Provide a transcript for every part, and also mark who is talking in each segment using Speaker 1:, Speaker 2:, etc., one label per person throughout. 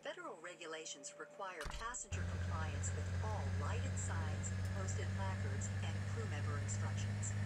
Speaker 1: Federal regulations require passenger compliance with all lighted signs, posted placards, and crew member instructions.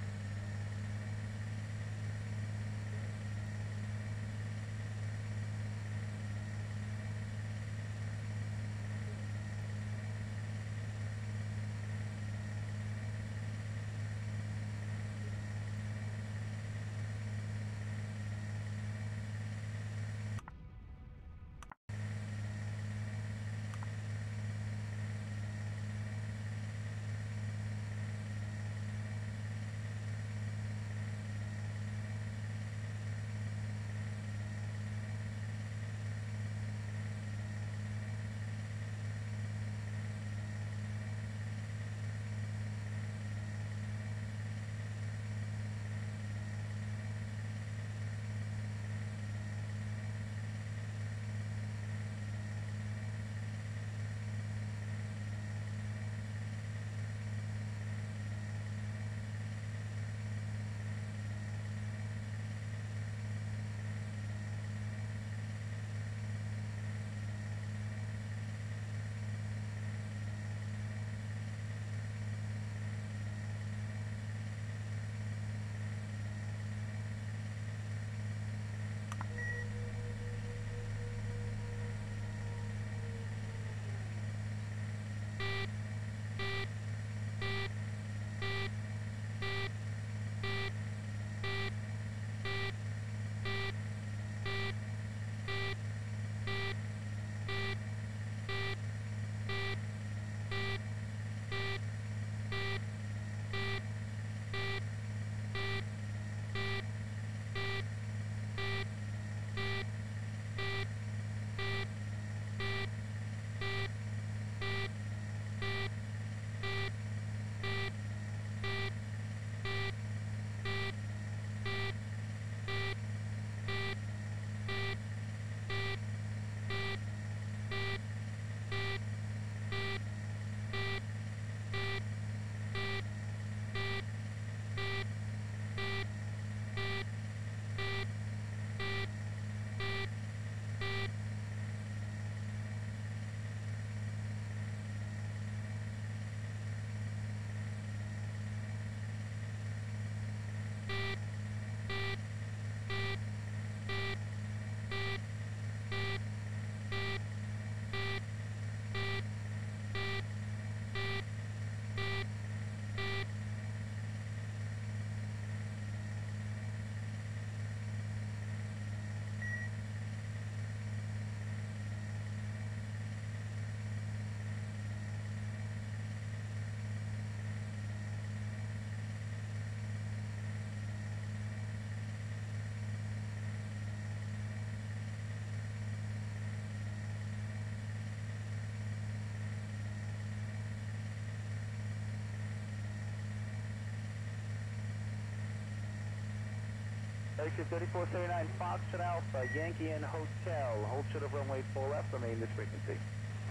Speaker 2: Exit 3479 Foxtrot Alpha, Yankee Inn Hotel. Hold short of runway 4 left, remain in this frequency.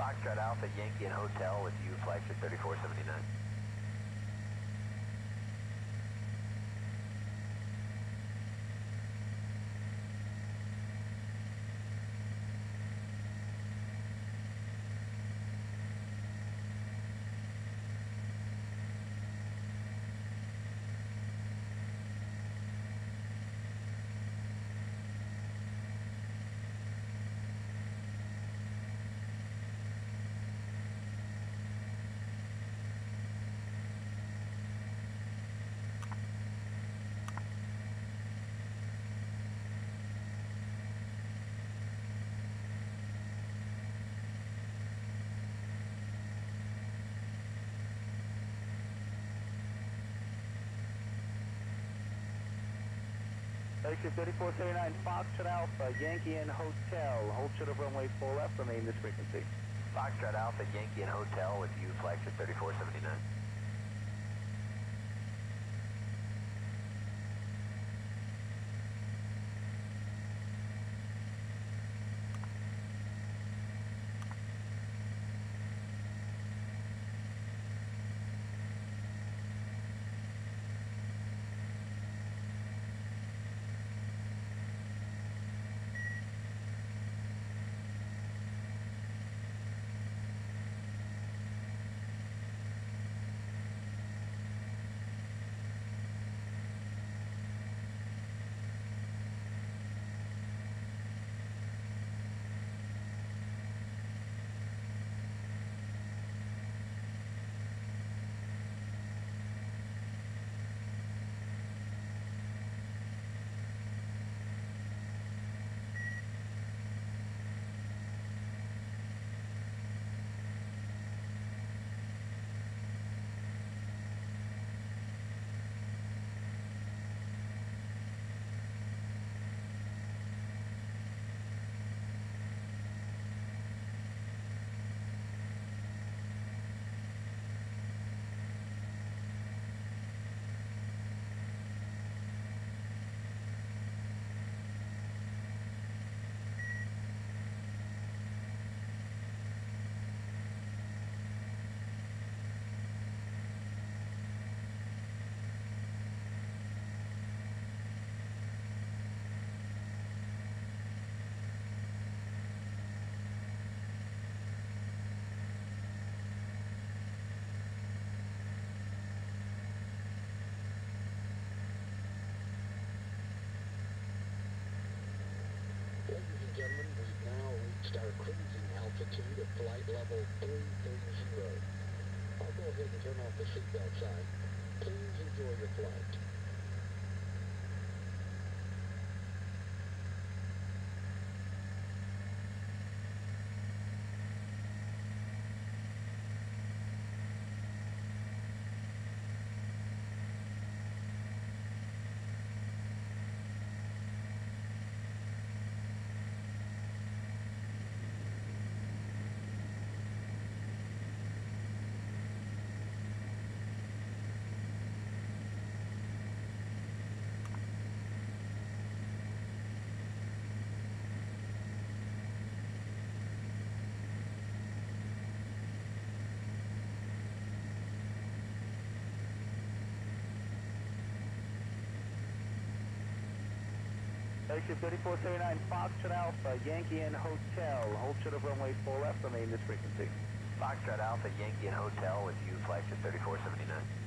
Speaker 3: Foxtrot Alpha, Yankee Inn Hotel with you, flagship 3479.
Speaker 2: Exit 3479 Foxtrot Alpha, Yankee Inn Hotel. Hold short of runway 4 left, remain this frequency.
Speaker 3: Foxtrot Alpha, Yankee Inn Hotel with you, flagship 3479.
Speaker 4: Our cruising altitude at flight level 330. I'll go ahead and turn off the seatbelt sign. Please enjoy your flight.
Speaker 2: Airship 3479 Foxtrot Alpha, Yankee Inn Hotel. Hold short of runway 4 left, remain this frequency.
Speaker 3: Foxtrot Alpha, Yankee and Hotel with you, flagship 3479.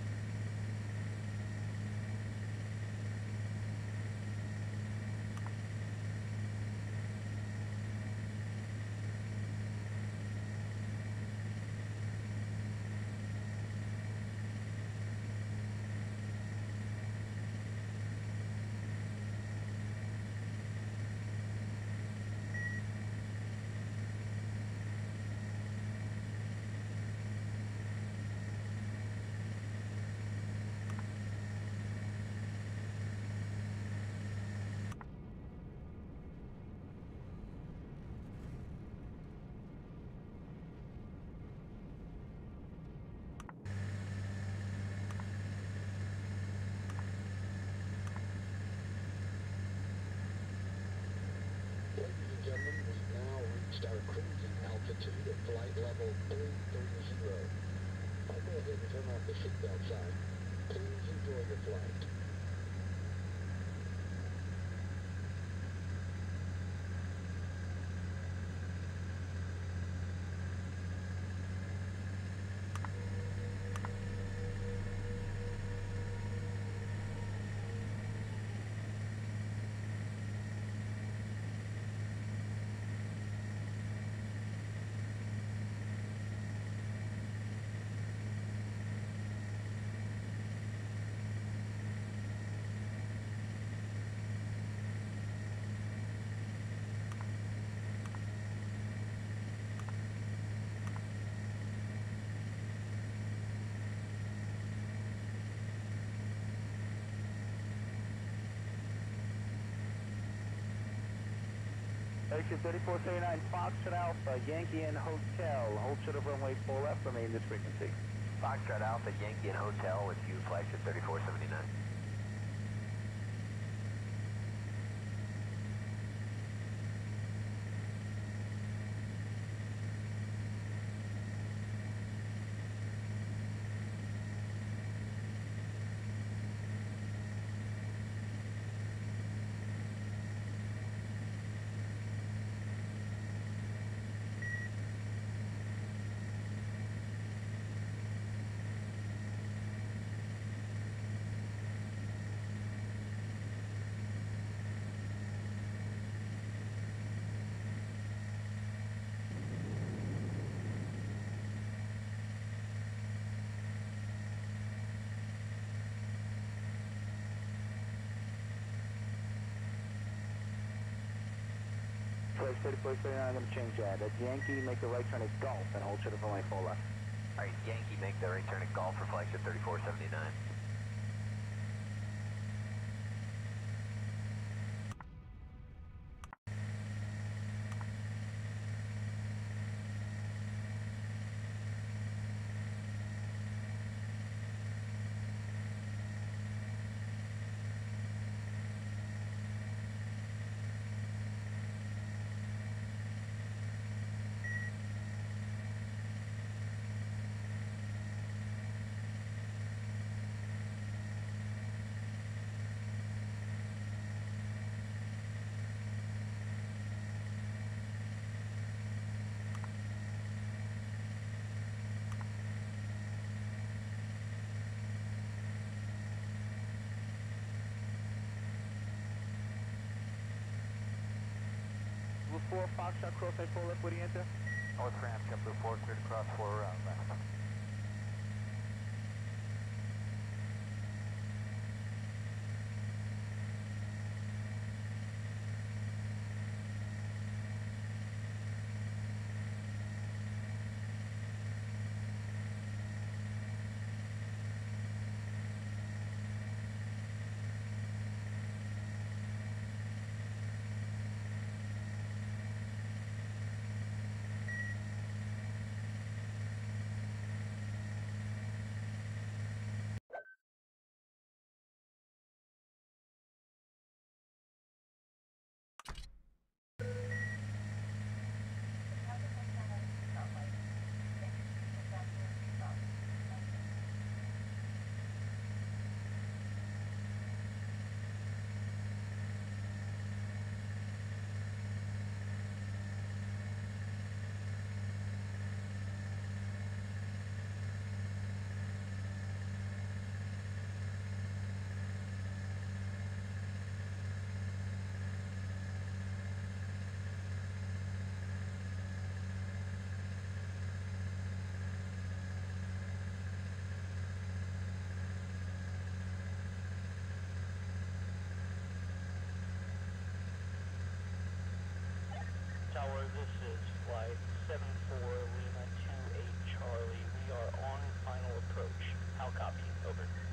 Speaker 4: Gentlemen, we've now reached our cruising altitude at flight level 330. I'll go ahead and turn off the seatbelt sign. Please enjoy your flight.
Speaker 2: Airship 3479 Foxtrot Alpha, Yankee Inn Hotel. Hold short of runway 4 left, remain this frequency.
Speaker 3: Foxtrot Alpha, Yankee and Hotel with you, flagship 3479.
Speaker 2: Flight 3479, I'm going to change that. That's Yankee, make the right turn at Golf, and hold short of runway 4 left.
Speaker 3: Alright, Yankee, make the right turn at Golf for flagship 3479.
Speaker 2: 4, Foxtrot, crossway 4 left, where do you enter?
Speaker 5: North ramp, JetBlue 4, cleared across 4 uh, left.
Speaker 6: Flight 74 Lima 28 Charlie. We are on final approach. How copy? Over.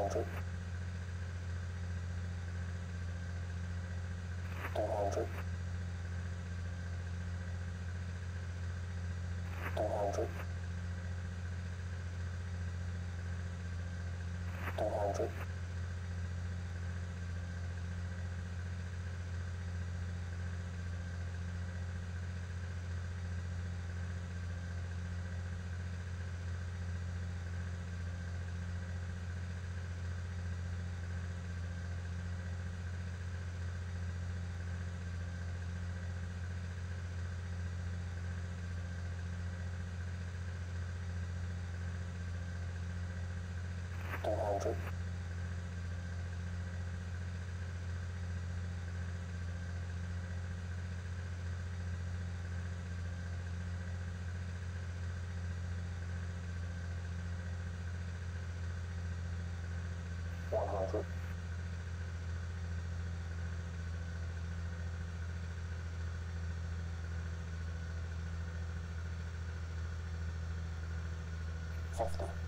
Speaker 7: Hundred, two hundred, two hundred, two hundred, two hundred, one hundred, fifty,